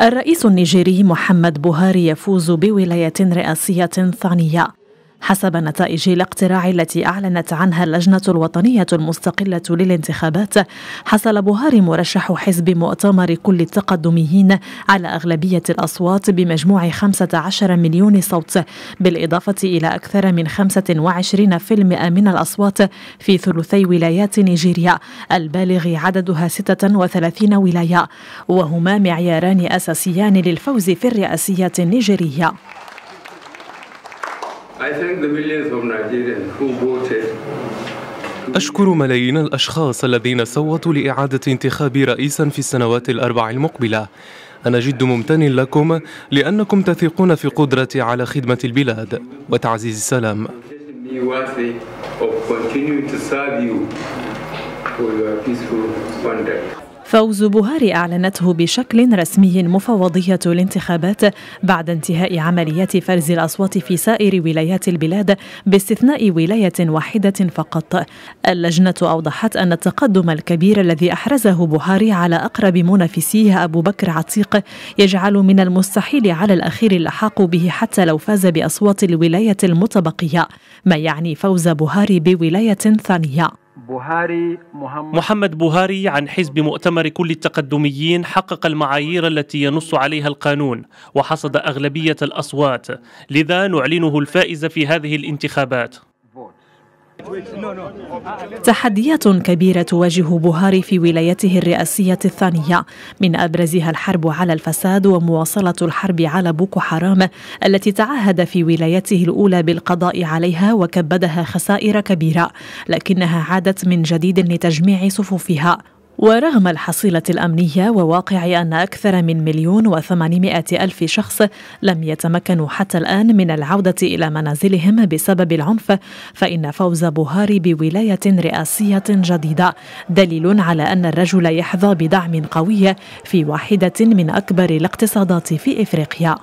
الرئيس النيجيري محمد بوهاري يفوز بولاية رئاسية ثانية. حسب نتائج الاقتراع التي أعلنت عنها اللجنة الوطنية المستقلة للانتخابات حصل بوهاري مرشح حزب مؤتمر كل التقدميين على أغلبية الأصوات بمجموع 15 مليون صوت بالإضافة إلى أكثر من 25% من الأصوات في ثلثي ولايات نيجيريا البالغ عددها 36 ولاية وهما معياران أساسيان للفوز في الرئاسيات النيجيرية. أشكر ملايين الأشخاص الذين صوتوا لإعادة انتخاب رئيسا في السنوات الأربع المقبلة. أنا جد ممتن لكم لأنكم تثقون في قدرتي على خدمة البلاد. وتعزيز السلام. فوز بوهاري أعلنته بشكل رسمي مفوضية الانتخابات بعد انتهاء عمليات فرز الأصوات في سائر ولايات البلاد باستثناء ولاية واحدة فقط. اللجنة أوضحت أن التقدم الكبير الذي أحرزه بوهاري على أقرب منافسيه أبو بكر عتيق يجعل من المستحيل على الأخير اللحاق به حتى لو فاز بأصوات الولاية المتبقية ما يعني فوز بوهاري بولاية ثانية. بوهاري محمد, محمد بوهاري عن حزب مؤتمر كل التقدميين حقق المعايير التي ينص عليها القانون وحصد أغلبية الأصوات لذا نعلنه الفائز في هذه الانتخابات. تحديات كبيرة تواجه بوهاري في ولايته الرئاسية الثانية. من أبرزها الحرب على الفساد ومواصلة الحرب على بوكو حرام التي تعهد في ولايته الأولى بالقضاء عليها وكبدها خسائر كبيرة لكنها عادت من جديد لتجميع صفوفها. ورغم الحصيلة الأمنية وواقع أن أكثر من مليون وثمانمائة ألف شخص لم يتمكنوا حتى الآن من العودة إلى منازلهم بسبب العنف فإن فوز بوهاري بولاية رئاسية جديدة. دليل على أن الرجل يحظى بدعم قوي في واحدة من أكبر الاقتصادات في إفريقيا.